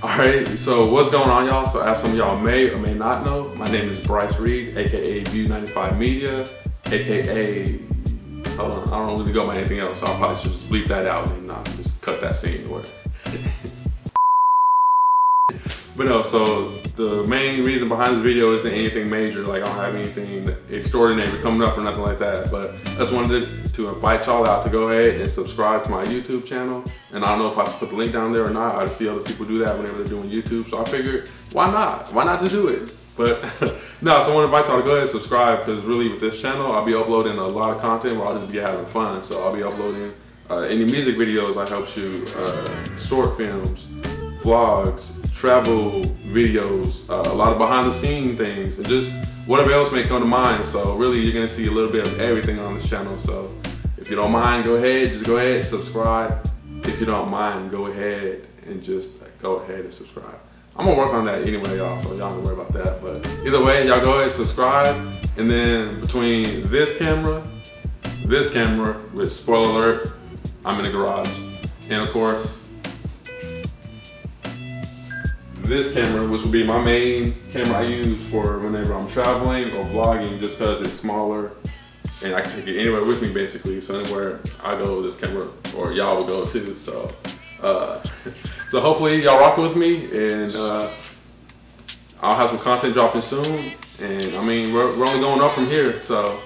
Alright, so what's going on y'all? So as some of y'all may or may not know, my name is Bryce Reed, aka View 95 Media, aka hold on, I don't really go by anything else, so I probably should just bleep that out and not just cut that scene or But no, so the main reason behind this video isn't anything major, like I don't have anything extraordinary coming up or nothing like that, but I just wanted to invite y'all out to go ahead and subscribe to my YouTube channel. And I don't know if I should put the link down there or not, I just see other people do that whenever they're doing YouTube, so I figured, why not? Why not to do it? But no, so I want to invite y'all to go ahead and subscribe because really with this channel, I'll be uploading a lot of content where I'll just be having fun. So I'll be uploading uh, any music videos I help shoot, uh, short films, vlogs, travel videos, uh, a lot of behind the scene things, and just whatever else may come to mind. So really, you're gonna see a little bit of everything on this channel. So if you don't mind, go ahead, just go ahead, subscribe. If you don't mind, go ahead and just go ahead and subscribe. I'm gonna work on that anyway, y'all, so y'all don't worry about that. But either way, y'all go ahead, and subscribe, and then between this camera, this camera, with spoiler alert, I'm in the garage, and of course, this camera, which will be my main camera I use for whenever I'm traveling or vlogging, just because it's smaller and I can take it anywhere with me basically. So anywhere I go, this camera or y'all will go too. So, uh, so hopefully y'all rock with me and uh, I'll have some content dropping soon. And I mean, we're, we're only going up from here. So